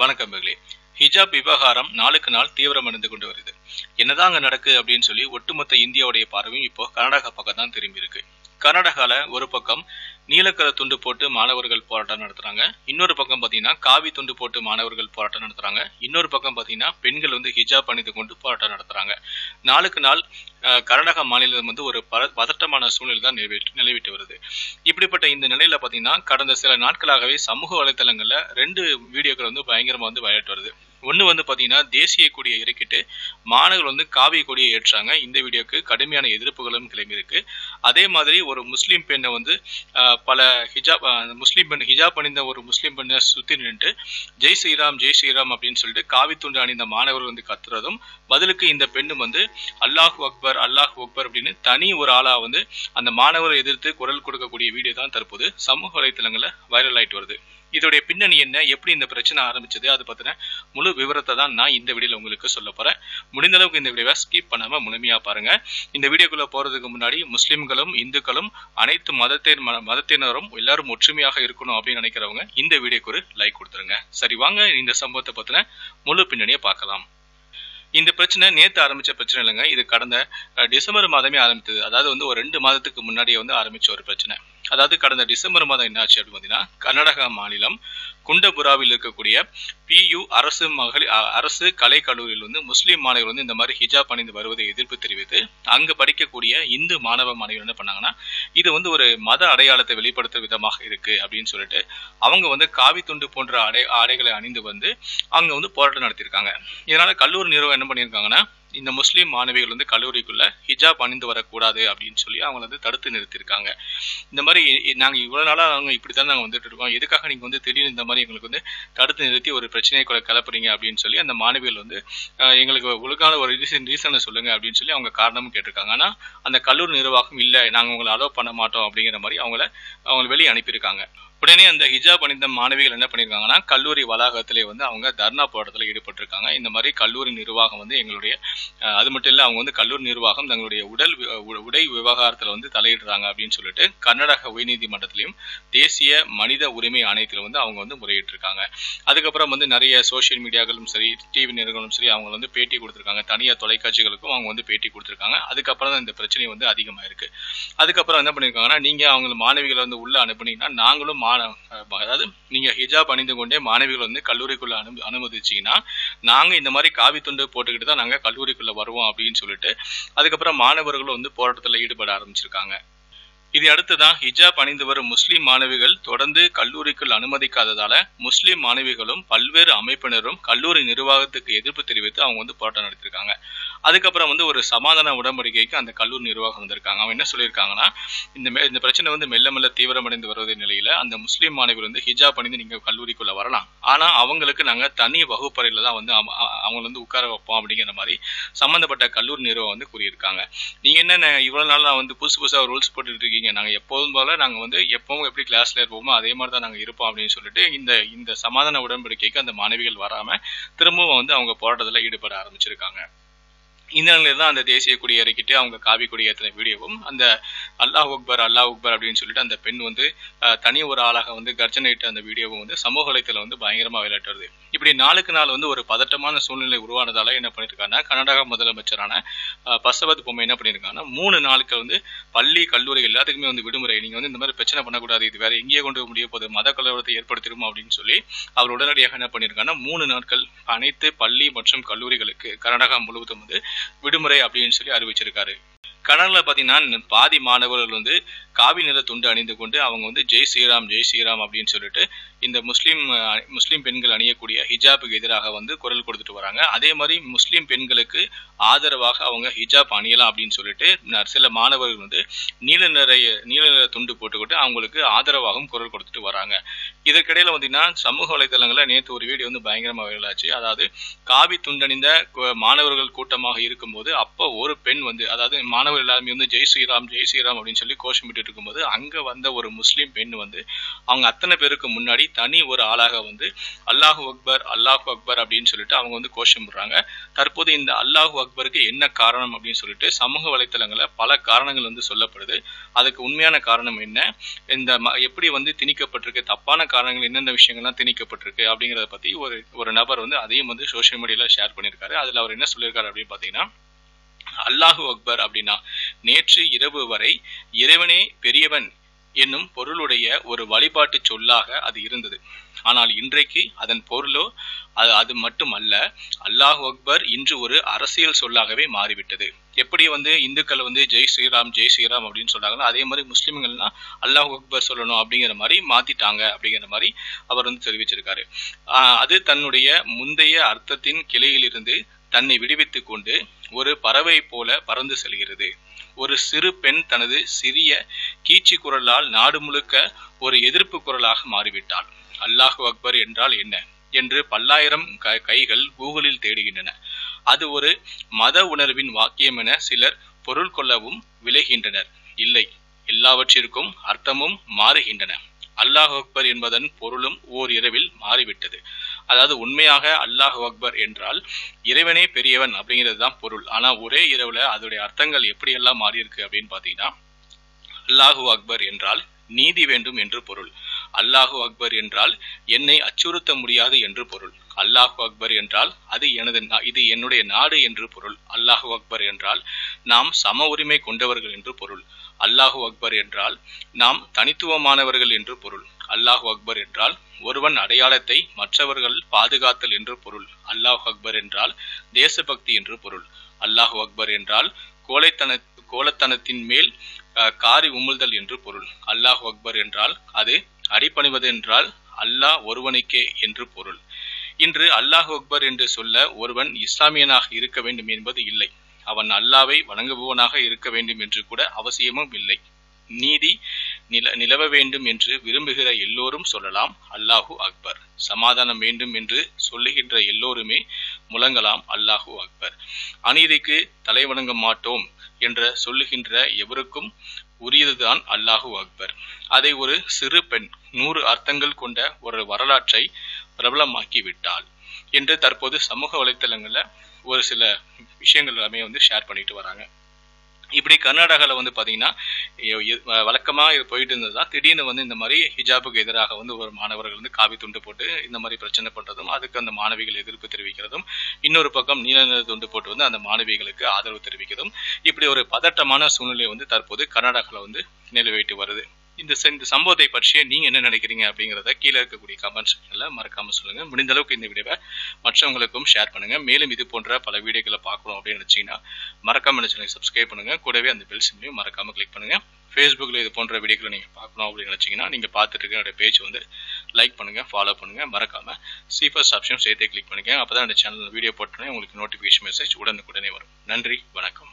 வணக்கம் மகளே. ஹிஜாப் விவகாரம் நாளுக்கு நாள் தீவிரமடைந்து கொண்டு வருது. என்னதான் அங்க நடக்கு அப்படின்னு சொல்லி ஒட்டுமொத்த இந்தியாவுடைய பார்வையும் இப்போ கர்நாடகா பக்கம் தான் திரும்பி இருக்கு. கர்நாடகால ஒரு பக்கம் நீலக்கல துண்டு போட்டு மாணவர்கள் போராட்டம் நடத்துறாங்க. இன்னொரு பக்கம் பாத்தீங்கன்னா காவி துண்டு போட்டு மாணவர்கள் போராட்டம் நடத்துறாங்க. இன்னொரு பக்கம் பாத்தீங்கன்னா பெண்கள் வந்து ஹிஜாப் அணிந்து கொண்டு போராட்டம் நடத்துறாங்க. நாளுக்கு நாள் கர்நாடக கர்நாடகா மாநிலம் வந்து ஒரு பத- பதட்டமான சூழ்நிலை தான் நிலவிட்டு நிலவிட்டு வருது. இப்படிப்பட்ட இந்த நிலையில பாத்தீங்கன்னா கடந்த சில நாட்களாகவே சமூக வலைத்தளங்களில் ரெண்டு வீடியோக்கள் வந்து பயங்கரமா வந்து வயலட் வருது. ஒண்ணு வந்து பாத்தீங்கன்னா தேசிய கொடியை இறக்கிட்டு மாணவர்கள் வந்து காவி கொடியை ஏற்றாங்க இந்த வீடியோக்கு கடுமையான எதிர்ப்புகளும் கிளம்பி இருக்கு அதே மாதிரி ஒரு முஸ்லீம் பெண்ணை வந்து பல ஹிஜாப் முஸ்லீம் பெண் ஹிஜாப் அணிந்த ஒரு முஸ்லீம் பெண்ணை சுற்றி நின்று ஜெய் ஸ்ரீராம் ஜெய் ஸ்ரீராம் அப்படின்னு சொல்லிட்டு காவி துண்டு அணிந்த மாணவர்கள் வந்து கத்துறதும் பதிலுக்கு இந்த பெண்ணும் வந்து அல்லாஹ் அக்பர் அல்லாஹ் அக்பர் அப்படின்னு தனி ஒரு ஆளாக வந்து அந்த மாணவரை எதிர்த்து குரல் கொடுக்கக்கூடிய வீடியோ தான் தற்போது சமூக வலைத்தளங்களில் வைரல் ஆயிட்டு வருது. இதோடைய பின்னணி என்ன? எப்படி இந்த பிரச்சனை ஆரம்பிச்சது? அது பார்த்தீங்கன்னா முழு விவரத்தை தான் நான் இந்த வீடியோவில் உங்களுக்கு சொல்ல போகிறேன் முடிந்த அளவுக்கு இந்த வீடியோவை ஸ்கிப் பண்ணாமல் முழுமையாக பாருங்கள் இந்த வீடியோக்குள்ளே போகிறதுக்கு முன்னாடி முஸ்லீம்களும் இந்துக்களும் அனைத்து மதத்தின் ம- மதத்தினரும் எல்லாரும் ஒற்றுமையாக இருக்கணும் அப்படின்னு நினைக்கிறவங்க இந்த வீடியோக்கு ஒரு லைக் கொடுத்துருங்க. சரி வாங்க இந்த சம்பவத்தை பற்றின முழு பின்னணியை பார்க்கலாம். இந்த பிரச்சனை நேற்று ஆரம்பித்த பிரச்சனை இல்லைங்க. இது கடந்த டிசம்பர் மாதமே ஆரம்பித்தது. அதாவது வந்து ஒரு ரெண்டு மாதத்துக்கு முன்னாடியே வந்து ஆரம்பித்த ஒரு பிரச்சனை. அதாவது கடந்த டிசம்பர் மாதம் என்ன ஆச்சு அப்படின்னு பார்த்தீங்கன்னா கர்நாடகா மாநிலம் குண்டபுராவில் இருக்கக்கூடிய பியு அரசு மகளிர் அரசு கலை கல்லூரியில் வந்து முஸ்லீம் மாணவர்கள் வந்து இந்த மாதிரி ஹிஜாப் அணிந்து வருவதை எதிர்ப்பு தெரிவித்து அங்கு படிக்கக்கூடிய இந்து மாணவ மாணவிகள் என்ன பண்ணாங்கன்னா இது வந்து ஒரு மத அடையாளத்தை வெளிப்படுத்தும் விதமாக இருக்கு அப்படின்னு சொல்லிட்டு அவங்க வந்து காவி துண்டு போன்ற அடை ஆடைகளை அணிந்து வந்து அங்க வந்து போராட்டம் நடத்தியிருக்காங்க. இதனால கல்லூரி நிறுவனம் என்ன பண்ணியிருக்காங்கன்னா இந்த முஸ்லீம் மாணவிகள் வந்து கல்லூரிக்குள்ள ஹிஜாப் அணிந்து வரக்கூடாது அப்படின்னு சொல்லி அவங்கள வந்து தடுத்து நிறுத்தியிருக்காங்க. இந்த மாதிரி நாங்கள் இவ்வளோ நாளாக நாளா இப்படி தான் நாங்கள் வந்துட்டு இருக்கோம். எதுக்காக நீங்கள் வந்து திடீர்னு இந்த மாதிரி எங்களுக்கு வந்து தடுத்து நிறுத்தி ஒரு பிரச்சனையை கூட கிளப்புறீங்க அப்படின்னு சொல்லி அந்த மாணவிகள் வந்து எங்களுக்கு ஒழுங்கான ஒரு ரீசன் ரீசனை சொல்லுங்கள் அப்படின்னு சொல்லி அவங்க காரணமும் கேட்டிருக்காங்க. ஆனால் அந்த கல்லூரி நிர்வாகம் இல்லை நாங்கள் உங்களை அலோவ் பண்ண மாட்டோம் அப்படிங்கிற மாதிரி அவங்கள அவங்களை வெளியே அனுப்பியிருக்காங்க. உடனே அந்த ஹிஜாப் அணிந்த மாணவிகள் என்ன பண்ணியிருக்காங்கன்னா கல்லூரி வளாகத்திலே வந்து அவங்க தர்ணா போராட்டத்தில் ஈடுபட்டிருக்காங்க. இந்த மாதிரி கல்லூரி நிர்வாகம் வந்து எங்களுடைய அது மட்டும் இல்லை அவங்க வந்து கல்லூரி நிர்வாகம் தங்களுடைய உடல் உ- உடை விவகாரத்தில் வந்து தலையிடுறாங்க அப்படின்னு சொல்லிட்டு கர்நாடக உயர்நீதிமன்றத்திலையும் தேசிய மனித உரிமை ஆணையத்தில் வந்து அவங்க வந்து முறையிட்டிருக்காங்க. அதுக்கப்புறம் வந்து நிறைய சோஷியல் மீடியாக்களும் சரி டிவி நிறுவனங்களும் சரி அவங்க வந்து பேட்டி கொடுத்துருக்காங்க. தனியார் தொலைக்காட்சிகளுக்கும் அவங்க வந்து பேட்டி கொடுத்துருக்காங்க. அதுக்கப்புறம் தான் இந்த பிரச்சனை வந்து அதிகமாக இருக்குது அதுக்கப்புறம் என்ன பண்ணியிருக்காங்கன்னா நீங்கள் அவங்க மாணவிகளை வந்து உள்ளே அனுப்புனீங்கன்னா நாங்களும் மாணவ அதாவது நீங்கள் ஹிஜாப் அணிந்து கொண்டே மாணவிகள் வந்து கல்லூரிக்குள்ளே அனு அனுமதிச்சிங்கன்னா நாங்கள் இந்த மாதிரி காவி துண்டு போட்டுக்கிட்டு தான் நாங்கள் கல்லூரிக்குள்ளே வருவோம் அப்படின்னு சொல்லிட்டு அதுக்கப்புறம் மாணவர்களும் வந்து போராட்டத்தில் ஈடுபட ஆரம்பிச்சிருக்காங்க. இது அடுத்துதான் ஹிஜாப் அணிந்து வரும் முஸ்லீம் மாணவிகள் தொடர்ந்து கல்லூரிக்குள் அனுமதிக்காததால முஸ்லீம் மாணவிகளும் பல்வேறு அமைப்பினரும் கல்லூரி நிர்வாகத்துக்கு எதிர்ப்பு தெரிவித்து அவங்க வந்து போராட்டம் நடத்திருக்காங்க. அதுக்கப்புறம் வந்து ஒரு சமாதான உடன்படிக்கைக்கு அந்த கல்லூரி நிர்வாகம் வந்திருக்காங்க. அவங்க என்ன சொல்லியிருக்காங்கன்னா இந்த மே இந்த பிரச்சனை வந்து மெல்ல மெல்ல தீவிரமடைந்து வருவது நிலையில அந்த முஸ்லீம் மாணவிகள் வந்து ஹிஜாப் அணிந்து நீங்க கல்லூரிக்குள்ள வரலாம். ஆனா அவங்களுக்கு நாங்க தனி வகுப்பறையில தான் வந்து அவங்கள வந்து உட்கார வைப்போம் அப்படிங்கிற மாதிரி சம்பந்தப்பட்ட கல்லூரி நிர்வாகம் வந்து கூறியிருக்காங்க. நீங்க என்ன இவ்வளவு நாளாக வந்து புதுசு புதுசாக ரூல்ஸ் போட்டுட்டு இருக்கீங்க. நாங்க எப்போதும் போல நாங்க வந்து எப்பவும் எப்படி கிளாஸ்ல இருப்போமோ அதே மாதிரி தான் நாங்க இருப்போம் அப்படின்னு சொல்லிட்டு இந்த இந்த சமாதான உடன்படிக்கைக்கு அந்த மாணவிகள் வராம திரும்பவும் வந்து அவங்க போராட்டத்துல ஈடுபட ஆரம்பிச்சிருக்காங்க. இந்த நிலையில தான் அந்த தேசிய கொடி இறக்கிட்டு அவங்க காவி கொடி ஏற்றின வீடியோவும் அந்த அல்லாஹ் அக்பர் அல்லாஹ் அக்பர் அப்படின்னு சொல்லிட்டு அந்த பெண் வந்து தனி ஒரு ஆளாக வந்து கர்ஜனையிட்ட அந்த வீடியோவும் வந்து சமூக வலைத்தளம் வந்து பயங்கரமாக விளையாட்டுறது இப்படி நாளுக்கு நாள் வந்து ஒரு பதட்டமான சூழ்நிலை உருவானதால என்ன பண்ணியிருக்காங்கன்னா கர்நாடகா முதலமைச்சரான பசவத் பொம்மை என்ன பண்ணியிருக்காங்கன்னா மூணு நாட்கள் வந்து பள்ளி கல்லூரி எல்லாத்துக்குமே வந்து விடுமுறை. நீங்க வந்து இந்த மாதிரி பிரச்சனை பண்ணக்கூடாது. இது வேற எங்கேயே கொண்டு போய் முடிய போது மத கலவரத்தை ஏற்படுத்திடும் அப்படின்னு சொல்லி அவர் உடனடியாக என்ன பண்ணியிருக்காங்கன்னா மூணு நாட்கள் அனைத்து பள்ளி மற்றும் கல்லூரிகளுக்கு கர்நாடகா முழுவதும் வந்து விடுமுறை அப்படின்னு சொல்லி அறிவிச்சிருக்காரு. கனடால பார்த்தீங்கன்னா பாதி மாணவர்கள் வந்து காவி நிற துண்டு அணிந்து கொண்டு அவங்க வந்து ஜெய் ஸ்ரீராம் ஜெய் ஸ்ரீராம் அப்படின்னு சொல்லிட்டு இந்த முஸ்லீம் முஸ்லீம் பெண்கள் அணியக்கூடிய ஹிஜாபுக்கு எதிராக வந்து குரல் கொடுத்துட்டு வராங்க. அதே மாதிரி முஸ்லீம் பெண்களுக்கு ஆதரவாக அவங்க ஹிஜாப் அணியலாம் அப்படின்னு சொல்லிட்டு ந- சில மாணவர்கள் வந்து நீல நிறைய நீல நிற துண்டு போட்டுக்கிட்டு அவங்களுக்கு ஆதரவாகவும் குரல் கொடுத்துட்டு வராங்க. இதற்கிடையில் பார்த்தீங்கன்னா சமூக வலைதளங்களில் நேற்று ஒரு வீடியோ வந்து பயங்கரமாக வைரலாச்சு. அதாவது காவி துண்டணிந்த மாணவர்கள் கூட்டமாக இருக்கும்போது அப்போ ஒரு பெண் வந்து அதாவது மாணவர்கள் எல்லாருமே வந்து ஜெய் ஸ்ரீராம் ஜெய் ஸ்ரீராம் அப்படின்னு சொல்லி கோஷமிட்டு இருக்கும்போது அங்கே வந்த ஒரு முஸ்லீம் பெண் வந்து அவங்க அத்தனை பேருக்கு முன்னாடி தனி ஒரு ஆளாக வந்து அல்லாஹு அக்பர் அல்லாஹு அக்பர் அப்படின்னு சொல்லிட்டு அவங்க வந்து கோஷம் போடுறாங்க. தற்போது இந்த அல்லாஹு அக்பருக்கு என்ன காரணம் அப்படின்னு சொல்லிட்டு சமூக வலைத்தளங்களில் பல காரணங்கள் வந்து சொல்லப்படுது. அதுக்கு உண்மையான காரணம் என்ன? இந்த ம- எப்படி வந்து திணிக்கப்பட்டிருக்கு? தப்பான காரணங்கள் என்னென்ன விஷயங்கள்லாம் திணிக்கப்பட்டிருக்கு அப்படிங்கிறத பத்தி ஒரு ஒரு நபர் வந்து அதையும் வந்து சோஷியல் மீடியால ஷேர் பண்ணியிருக்காரு. அதுல அவர் என்ன சொல்லியிருக்காரு அப்படின்னு பார்த்தீங்கன்னா அல்லாஹு அக்பர் அப்படின்னா நேற்று இரவு வரை இறைவனே பெரியவன் என்னும் பொருளுடைய ஒரு வழிபாட்டு சொல்லாக அது இருந்தது. ஆனால் இன்றைக்கு அதன் பொருளோ அது அது மட்டுமல்ல அல்லாஹ் அக்பர் இன்று ஒரு அரசியல் சொல்லாகவே மாறிவிட்டது. எப்படி வந்து இந்துக்கள் வந்து ஜெய் ஸ்ரீராம் ஜெய் ஸ்ரீராம் அப்படின்னு சொல்றாங்களோ அதே மாதிரி முஸ்லிம்கள்லாம் அல்லாஹ் அக்பர் சொல்லணும் அப்படிங்கிற மாதிரி மாத்திட்டாங்க அப்படிங்கிற மாதிரி அவர் வந்து தெரிவிச்சிருக்காரு. அது தன்னுடைய முந்தைய அர்த்தத்தின் கிளையிலிருந்து தன்னை விடுவித்துக் கொண்டு ஒரு பறவை போல பறந்து செல்கிறது. ஒரு சிறு பெண் தனது சிறிய கீச்சு குரலால் நாடு முழுக்க ஒரு எதிர்ப்பு குரலாக மாறிவிட்டாள். அல்லாஹு அக்பர் என்றால் என்ன? என்று பல்லாயிரம் க- கைகள் கூகுளில் தேடுகின்றன. அது ஒரு மத உணர்வின் வாக்கியம் என சிலர் பொருள் கொள்ளவும் விளைகின்றனர் இல்லை எல்லாவற்றிற்கும் அர்த்தமும் மாறுகின்றன. அல்லாஹ் அக்பர் என்பதன் பொருளும் ஓர் இரவில் மாறிவிட்டது. அதாவது உண்மையாக அல்லாஹ் அக்பர் என்றால் இறைவனே பெரியவன் அப்படிங்கிறது தான் பொருள். ஆனால் ஒரே இரவில் அதோடைய அர்த்தங்கள் எப்படியெல்லாம் மாறி இருக்கு அப்படின்னு பார்த்தீங்கன்னா அல்லாஹு அக்பர் என்றால் நீதி வேண்டும் என்று பொருள். அல்லாஹு அக்பர் என்றால் என்னை அச்சுறுத்த முடியாது என்று பொருள். அல்லாஹு அக்பர் என்றால் அது எனது நா- இது என்னுடைய நாடு என்று பொருள். அல்லாஹு அக்பர் என்றால் நாம் சம உரிமை கொண்டவர்கள் என்று பொருள். அல்லாஹு அக்பர் என்றால் நாம் தனித்துவமானவர்கள் என்று பொருள். அல்லாஹ் அக்பர் என்றால் ஒருவன் அடையாளத்தை மற்றவர்கள் பாதுகாத்தல் என்று பொருள். அல்லாஹ் அக்பர் என்றால் தேசபக்தி என்று பொருள். அல்லாஹ் அக்பர் என்றால் கோலைத்தன கோலத்தனத்தின் மேல் காரி உமிழ்தல் என்று பொருள். அல்லாஹ் அக்பர் என்றால் அது அடிபணிவது என்றால் அல்லாஹ் ஒருவனுக்கே என்று பொருள். இன்று அல்லாஹ் அக்பர் என்று சொல்ல ஒருவன் இஸ்லாமியனாக இருக்க வேண்டும் என்பது இல்லை. அவன் அல்லாவை வணங்குபவனாக இருக்க வேண்டும் என்று கூட அவசியமும் இல்லை. நீதி நில நிலவ வேண்டும் என்று விரும்புகிற எல்லோரும் சொல்லலாம். அல்லாஹு அக்பர். சமாதானம் வேண்டும் என்று சொல்லுகின்ற எல்லோருமே முழங்கலாம். அல்லாஹு அக்பர். அநீதிக்கு தலைவணங்க மாட்டோம் என்ற சொல்லுகின்ற எவருக்கும் உரியதுதான் அல்லாஹு அக்பர். அதை ஒரு சிறு பெண் நூறு அர்த்தங்கள் கொண்ட ஒரு வரலாற்றை பிரபலமாக்கி விட்டாள் என்று தற்போது சமூக வலைத்தளங்களில் ஒரு சில விஷயங்கள் எல்லாமே வந்து ஷேர் பண்ணிட்டு வராங்க. இப்படி கர்நாடகாவில் வந்து பார்த்தீங்கன்னா வழக்கமாக இது போயிட்டு இருந்தது தான் திடீர்னு வந்து இந்த மாதிரி ஹிஜாபுக்கு எதிராக வந்து ஒரு மாணவர்கள் வந்து காவி துண்டு போட்டு இந்த மாதிரி பிரச்சனை பண்ணுறதும் அதுக்கு அந்த மாணவிகள் எதிர்ப்பு தெரிவிக்கிறதும் இன்னொரு பக்கம் நீல நிற துண்டு போட்டு வந்து அந்த மாணவிகளுக்கு ஆதரவு தெரிவிக்கிறதும் இப்படி ஒரு பதட்டமான சூழ்நிலை வந்து தற்போது கர்நாடகாவில் வந்து நிலவிட்டு வருது. இந்த இந்த சம்பவத்தை பற்றிய நீங்கள் என்ன நினைக்கிறீங்க அப்படிங்கிறத கீழே இருக்கக்கூடிய கமெண்ட் செக்ஷனில் மறக்காமல் சொல்லுங்கள் முடிந்த அளவுக்கு இந்த வீடியோவை மற்றவங்களுக்கும் ஷேர் பண்ணுங்கள் மேலும் இது போன்ற பல வீடியோக்களை பார்க்கணும் அப்படின்னு நினச்சிங்கன்னா மறக்காமல் இந்த சப்ஸ்கிரைப் பண்ணுங்கள் கூடவே அந்த பெல் சிம்லையும் மறக்காமல் கிளிக் பண்ணுங்கள் ஃபேஸ்புக்கில் இது போன்ற வீடியோக்களை நீங்கள் பார்க்கணும் அப்படின்னு நினச்சிங்கன்னா நீங்கள் பார்த்துட்டு இருக்க பேஜ் வந்து லைக் பண்ணுங்கள் ஃபாலோ பண்ணுங்க. மறக்காமல் சீஃபர்ஸ் ஆப்ஷன் சேர்த்தே கிளிக் பண்ணுங்கள் அப்போ தான் இந்த சேனல் வீடியோ போட்டோன்னே உங்களுக்கு நோட்டிஃபிகேஷன் மெசேஜ் உடனுக்குடனே வரும். நன்றி வணக்கம்.